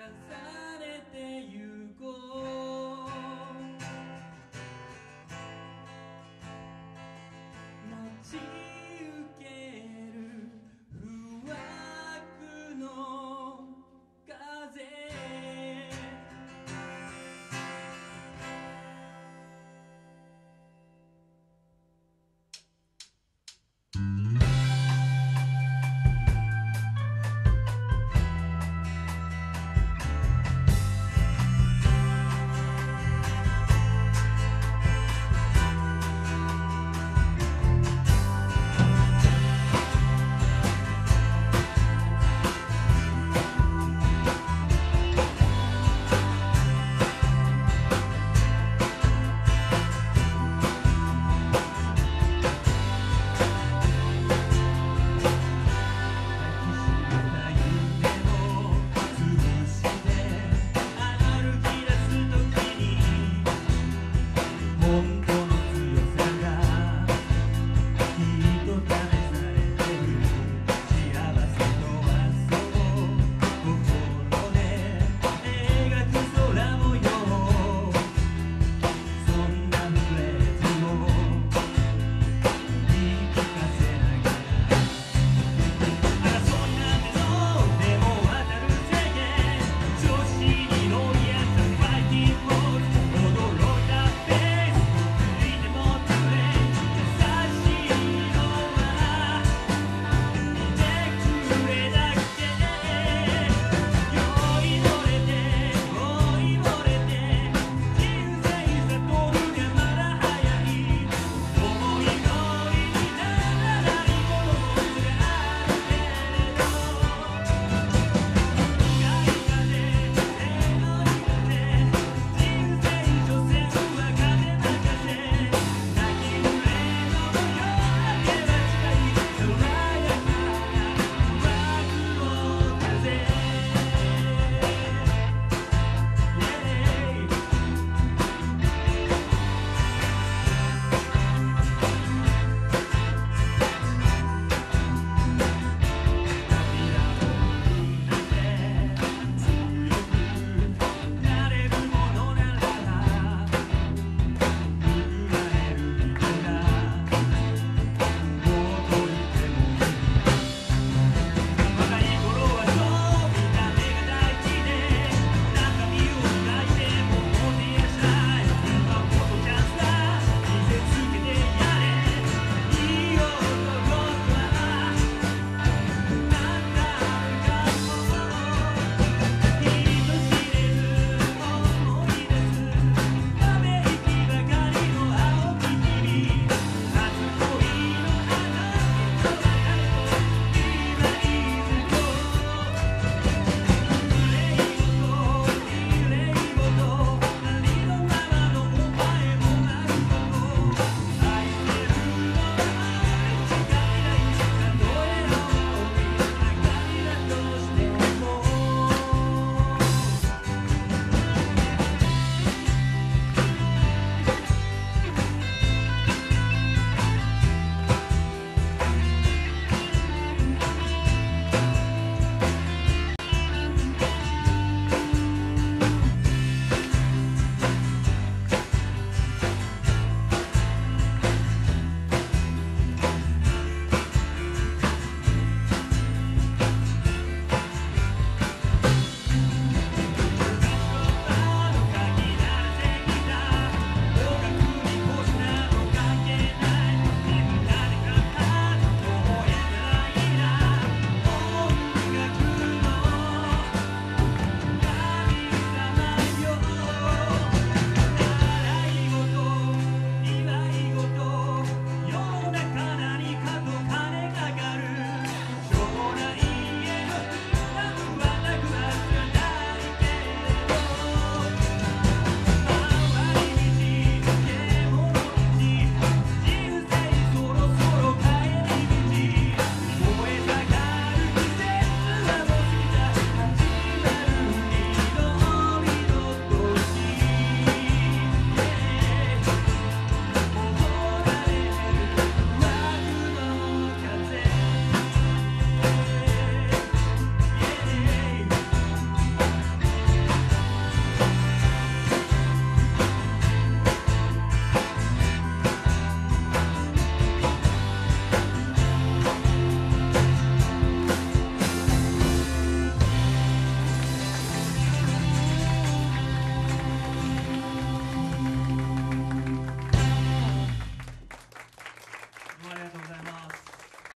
Cause casado